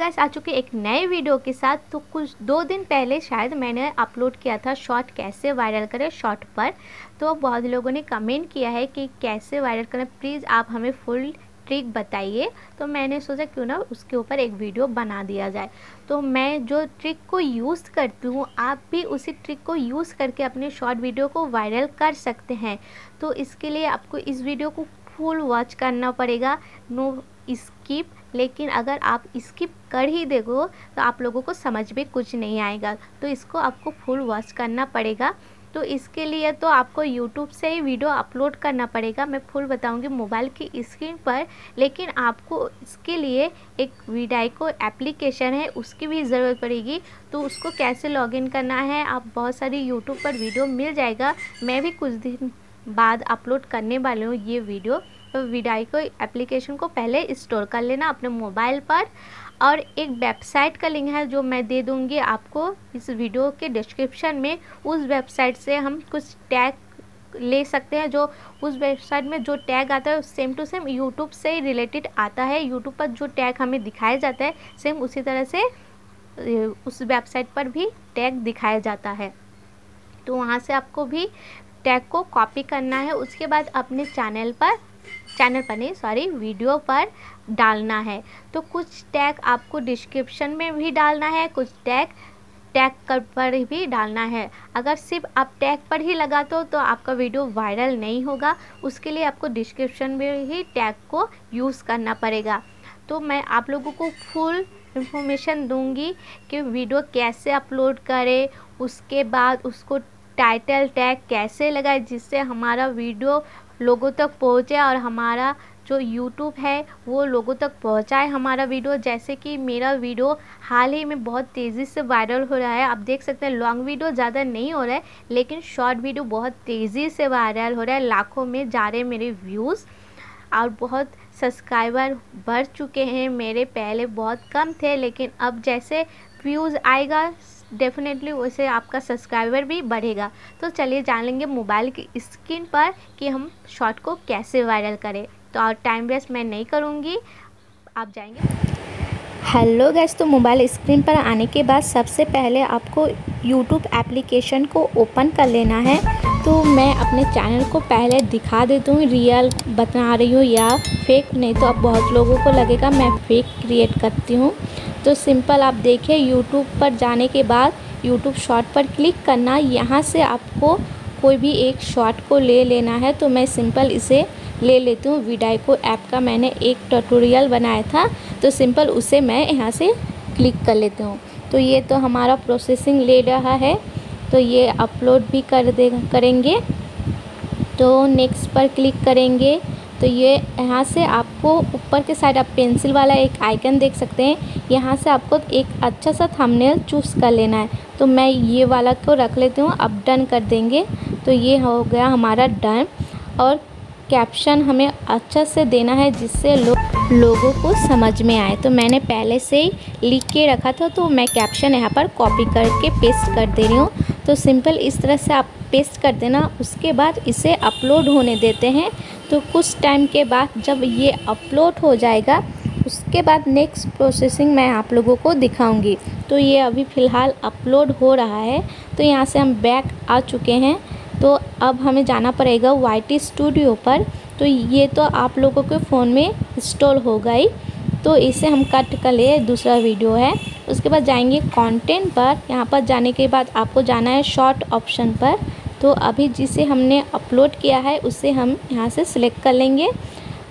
Gas आ चुके एक नए वीडियो के साथ। तो कुछ दो दिन पहले शायद मैंने अपलोड किया था शॉर्ट कैसे वायरल करें शॉर्ट पर। तो बहुत लोगों ने कमेंट किया है कि कैसे वायरल करें। प्लीज़ आप हमें फुल ट्रिक बताइए। तो मैंने सोचा क्यों ना उसके ऊपर एक वीडियो बना दिया जाए। तो मैं जो ट्रिक को यूज़ करती हूँ, आप भी उसी ट्रिक को यूज़ करके अपने शॉर्ट वीडियो को वायरल कर सकते हैं। तो इसके लिए आपको इस वीडियो को फुल वॉच करना पड़ेगा। नो स्किप लेकिन अगर आप स्किप कर ही देखो तो आप लोगों को समझ में कुछ नहीं आएगा। तो इसको आपको फुल वॉच करना पड़ेगा। तो इसके लिए तो आपको यूट्यूब से ही वीडियो अपलोड करना पड़ेगा। मैं फुल बताऊँगी मोबाइल की स्क्रीन पर। लेकिन आपको इसके लिए एक वीडाइको एप्लीकेशन है, उसकी भी ज़रूरत पड़ेगी। तो उसको कैसे लॉगिन करना है, आप बहुत सारी यूट्यूब पर वीडियो मिल जाएगा। मैं भी कुछ दिन बाद अपलोड करने वाली हूँ ये वीडियो वीडाइको एप्लीकेशन को पहले स्टोर कर लेना अपने मोबाइल पर और एक वेबसाइट का लिंक है जो मैं दे दूँगी आपको। इस वीडियो के डिस्क्रिप्शन में उस वेबसाइट से हम कुछ टैग ले सकते हैं जो उस वेबसाइट में जो टैग आता है सेम टू सेम यूट्यूब से रिलेटेड आता है। यूट्यूब पर जो टैग हमें दिखाया जाता है सेम उसी तरह से उस वेबसाइट पर भी टैग दिखाया जाता है। तो वहाँ से आपको भी टैग को कॉपी करना है। उसके बाद अपने चैनल पर चैनल पर नहीं सॉरी वीडियो पर डालना है। तो कुछ टैग आपको डिस्क्रिप्शन में भी डालना है, कुछ टैग टैग पर भी डालना है। अगर सिर्फ़ आप टैग पर ही लगाते हो तो आपका वीडियो वायरल नहीं होगा। उसके लिए आपको डिस्क्रिप्शन में ही टैग को यूज़ करना पड़ेगा। तो मैं आप लोगों को फुल इन्फॉर्मेशन दूँगी कि वीडियो कैसे अपलोड करें, उसके बाद उसको टाइटल टैग कैसे लगाए, जिससे हमारा वीडियो लोगों तक पहुँचे और हमारा जो यूट्यूब है, वो लोगों तक पहुँचाए हमारा वीडियो। जैसे कि मेरा वीडियो हाल ही में बहुत तेज़ी से वायरल हो रहा है। आप देख सकते हैं लॉन्ग वीडियो ज़्यादा नहीं हो रहा है, लेकिन शॉर्ट वीडियो बहुत तेज़ी से वायरल हो रहा है। लाखों में जा रहे मेरे व्यूज़ और बहुत सब्सक्राइबर बढ़ चुके हैं। मेरे पहले बहुत कम थे, लेकिन अब जैसे व्यूज़ आएगा डेफिनेटली वैसे आपका सब्सक्राइबर भी बढ़ेगा। तो चलिए जान लेंगे मोबाइल की स्क्रीन पर कि हम शॉट को कैसे वायरल करें। तो और टाइम वेस्ट मैं नहीं करूँगी। आप जाएँगे। हेलो गैस तो मोबाइल स्क्रीन पर आने के बाद सबसे पहले आपको यूट्यूब एप्लीकेशन को ओपन कर लेना है। तो मैं अपने चैनल को पहले दिखा देती हूँ रियल बता रही हूँ या फेक नहीं तो अब बहुत लोगों को लगेगा मैं फेक क्रिएट करती हूँ। तो सिंपल आप देखें यूट्यूब पर जाने के बाद यूट्यूब शॉर्ट पर क्लिक करना, यहाँ से आपको कोई भी एक शॉर्ट को ले लेना है तो मैं सिंपल इसे ले लेती हूँ। वीडाइको ऐप का मैंने एक ट्यूटोरियल बनाया था तो सिंपल उसे मैं यहाँ से क्लिक कर लेती हूँ। तो ये तो हमारा प्रोसेसिंग ले रहा है तो ये अपलोड भी कर दे, करेंगे। तो नेक्स्ट पर क्लिक करेंगे। तो ये यहाँ से आपको ऊपर के साइड आप पेंसिल वाला एक आइकन देख सकते हैं। यहाँ से आपको एक अच्छा सा थंबनेल चूज़ कर लेना है। तो मैं ये वाला को रख लेती हूँ अब डन कर देंगे। तो ये हो गया हमारा डन और कैप्शन हमें अच्छा से देना है जिससे लो, लोगों को समझ में आए। तो मैंने पहले से ही लिख के रखा था तो मैं कैप्शन यहाँ पर कॉपी करके पेस्ट कर दे रही हूँ। तो सिंपल इस तरह से आप पेस्ट कर देना उसके बाद इसे अपलोड होने देते हैं। तो कुछ टाइम के बाद जब ये अपलोड हो जाएगा, उसके बाद नेक्स्ट प्रोसेसिंग मैं आप लोगों को दिखाऊँगी। तो ये अभी फ़िलहाल अपलोड हो रहा है। तो यहाँ से हम बैक आ चुके हैं। तो अब हमें जाना पड़ेगा वाईटी स्टूडियो पर। तो ये तो आप लोगों के फ़ोन में इंस्टॉल हो गई। तो इसे हम कट कर लिए, दूसरा वीडियो है। उसके बाद जाएँगे कंटेंट पर। यहाँ पर जाने के बाद आपको जाना है शॉर्ट ऑप्शन पर। तो अभी जिसे हमने अपलोड किया है, उसे हम यहाँ से सिलेक्ट कर लेंगे।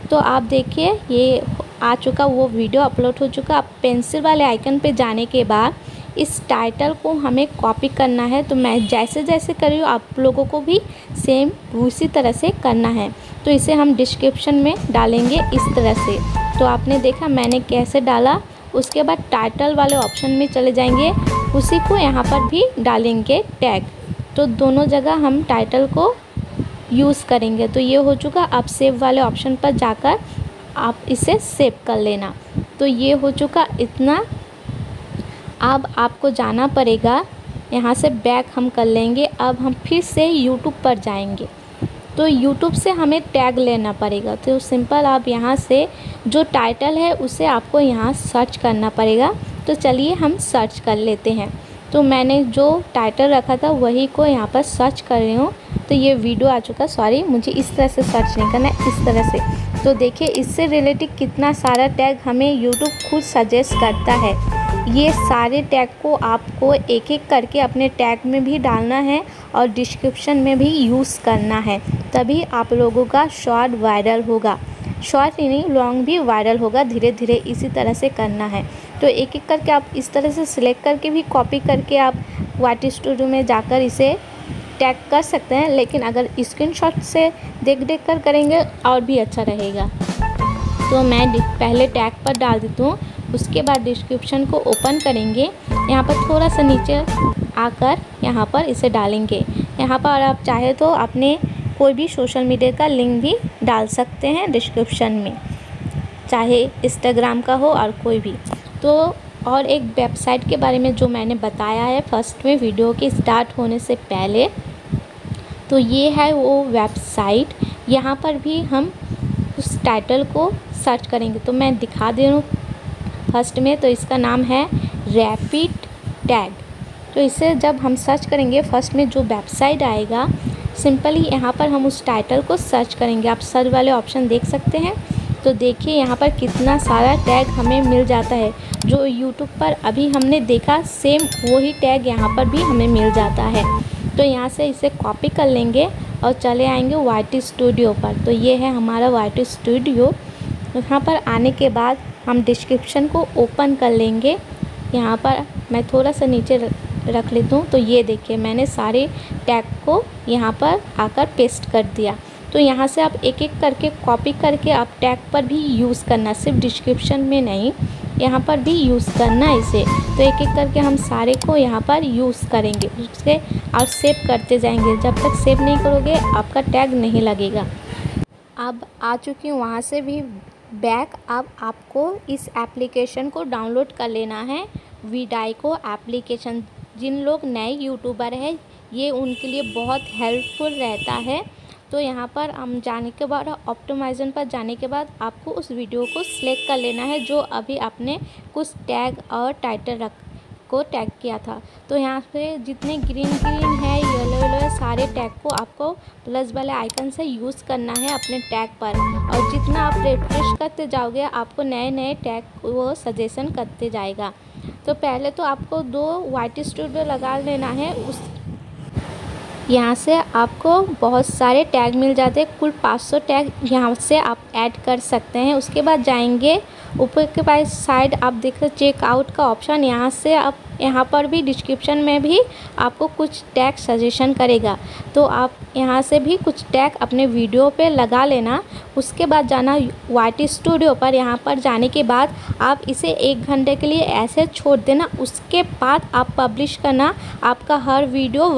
तो आप देखिए, ये आ चुका, वो वीडियो अपलोड हो चुका। अब पेंसिल वाले आइकन पे जाने के बाद इस टाइटल को हमें कॉपी करना है। तो मैं जैसे जैसे कर रही हूँ, आप लोगों को भी सेम उसी तरह से करना है। तो इसे हम डिस्क्रिप्शन में डालेंगे इस तरह से। तो आपने देखा, मैंने कैसे डाला, उसके बाद टाइटल वाले ऑप्शन में चले जाएँगे। उसी को यहाँ पर भी डालेंगे टैग तो दोनों जगह हम टाइटल को यूज़ करेंगे। तो ये हो चुका आप सेव वाले ऑप्शन पर जाकर आप इसे सेव कर लेना। तो ये हो चुका इतना। अब आपको जाना पड़ेगा। यहाँ से बैक हम कर लेंगे। अब हम फिर से यूट्यूब पर जाएँगे। तो यूट्यूब से हमें टैग लेना पड़ेगा। तो सिंपल आप यहाँ से जो टाइटल है उसे आपको यहाँ सर्च करना पड़ेगा। तो चलिए हम सर्च कर लेते हैं। तो मैंने जो टाइटल रखा था, वही को यहाँ पर सर्च कर रही हूँ। तो ये वीडियो आ चुका सॉरी मुझे इस तरह से सर्च नहीं करना इस तरह से। तो देखिए, इससे रिलेटेड कितना सारा टैग हमें यूट्यूब खुद सजेस्ट करता है। ये सारे टैग को आपको एक एक करके अपने टैग में भी डालना है और डिस्क्रिप्शन में भी यूज़ करना है। तभी आप लोगों का शॉर्ट वायरल होगा। शॉर्ट ही नहीं लॉन्ग भी वायरल होगा धीरे धीरे इसी तरह से करना है। तो एक एक करके आप इस तरह से सिलेक्ट करके भी कॉपी करके आप वाट स्टूडियो में जाकर इसे टैग कर सकते हैं। लेकिन अगर स्क्रीनशॉट से देख देख कर करेंगे, और भी अच्छा रहेगा। तो मैं पहले टैग पर डाल देती हूँ। उसके बाद डिस्क्रिप्शन को ओपन करेंगे। यहाँ पर थोड़ा सा नीचे आकर यहाँ पर इसे डालेंगे। यहाँ पर आप चाहे तो अपने कोई भी सोशल मीडिया का लिंक भी डाल सकते हैं डिस्क्रिप्शन में। चाहे इंस्टाग्राम का हो और कोई भी। तो और एक वेबसाइट के बारे में जो मैंने बताया है फ़र्स्ट में, वीडियो के स्टार्ट होने से पहले तो ये है वो वेबसाइट। यहाँ पर भी हम उस टाइटल को सर्च करेंगे। तो मैं दिखा दे रहा हूँ फ़र्स्ट में तो इसका नाम है रैपिड टैग। तो इसे जब हम सर्च करेंगे, फ़र्स्ट में जो वेबसाइट आएगा, सिंपली यहाँ पर हम उस टाइटल को सर्च करेंगे। आप सर्च वाले ऑप्शन देख सकते हैं। तो देखिए यहाँ पर कितना सारा टैग हमें मिल जाता है, जो यूट्यूब पर अभी हमने देखा सेम वही टैग यहाँ पर भी हमें मिल जाता है। तो यहाँ से इसे कॉपी कर लेंगे और चले आएँगे वाइट स्टूडियो पर। तो ये है हमारा वाइट स्टूडियो यहाँ पर आने के बाद हम डिस्क्रिप्शन को ओपन कर लेंगे। यहाँ पर मैं थोड़ा सा नीचे रख लेती हूँ। तो ये देखिए, मैंने सारे टैग को यहाँ पर आकर पेस्ट कर दिया। तो यहाँ से आप एक एक करके कॉपी करके आप टैग पर भी यूज़ करना, सिर्फ़ डिस्क्रिप्शन में नहीं, यहाँ पर भी यूज़ करना इसे। तो एक एक करके हम सारे को यहाँ पर यूज़ करेंगे, उसके आप सेव करते जाएँगे। जब तक सेव नहीं करोगे, आपका टैग नहीं लगेगा। अब आ चुकी हूँ वहाँ से भी बैक अब आपको इस एप्लीकेशन को डाउनलोड कर लेना है वीडाई को एप्लीकेशन जिन लोग नए यूट्यूबर हैं, ये उनके लिए बहुत हेल्पफुल रहता है। तो यहाँ पर हम जाने के बाद ऑप्टोमाइजन पर जाने के बाद आपको उस वीडियो को सिलेक्ट कर लेना है, जो अभी आपने कुछ टैग और टाइटल रख, को टैग किया था। तो यहाँ पे जितने ग्रीन ग्रीन है येलो येलो है, सारे टैग को आपको प्लस वाले आइकन से यूज़ करना है अपने टैग पर। और जितना आप रिफ्रेश करते जाओगे, आपको नए नए टैग वो सजेशन करते जाएगा। तो पहले तो आपको दो वाइट स्टूडियो लगा लेना है, उस यहाँ से आपको बहुत सारे टैग मिल जाते हैं। कुल 500 टैग यहाँ से आप ऐड कर सकते हैं। उसके बाद जाएँगे ऊपर के पास साइड, आप देख रहे चेकआउट का ऑप्शन यहाँ से आप, यहाँ पर भी डिस्क्रिप्शन में भी आपको कुछ टैग सजेशन करेगा। तो आप यहाँ से भी कुछ टैग अपने वीडियो पे लगा लेना। उसके बाद जाना वाइट स्टूडियो पर। यहाँ पर जाने के बाद आप इसे एक घंटे के लिए ऐसे छोड़ देना। उसके बाद आप पब्लिश करना। आपका हर वीडियो